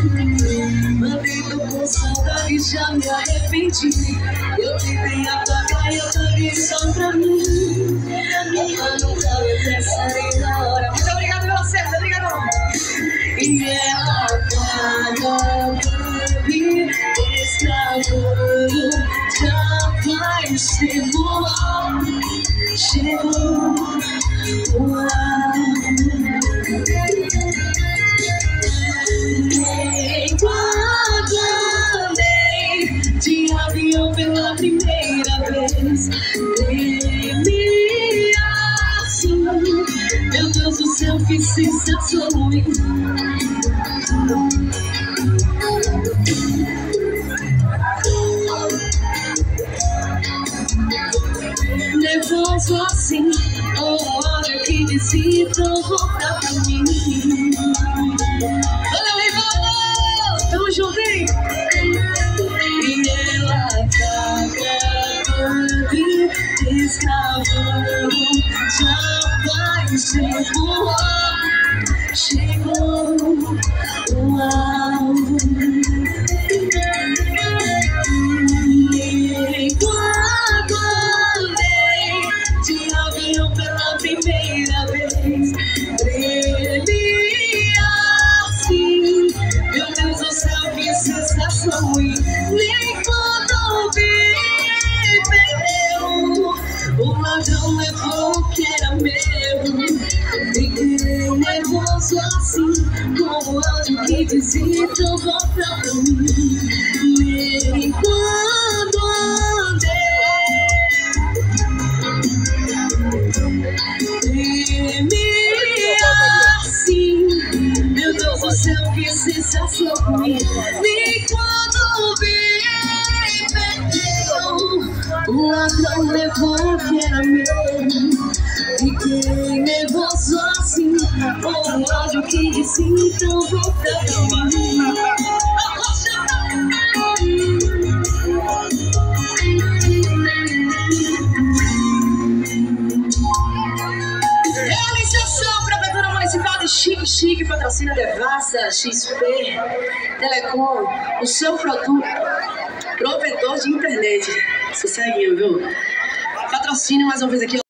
Andei no consulta e já me arrependi. Eu tentei apagar e eu paguei só pra mim. Mas não tava pensando na hora. Muito obrigado pela certa, obrigado. E ela apagou e estragou. Já vai ser bom. Chegou o ano. Tremi assim. Meu Deus do céu, que sensação ruim. Nervoso assim, olha que decidam voltar pra mim. Chegou, chegou. Enquanto andei de avião pela primeira vez, assim. Meu Deus do céu, que sensação! E nem perdeu. O ladrão levou o que era meu. Fiquei nervoso assim, como anjo que dizia: então volta pra mim. Nem quando andei, tremi assim. Meu Deus do céu, que sensação. Nem quando vi. O ladrão levou o que era meu. Fiquei nervoso assim. O ódio que disse, então volta pra mim. Chique Chique, patrocina Devassa, XP, Telecom, o seu produto, provedor de internet. Sosseguinho, viu? Patrocínio mais uma vez aqui.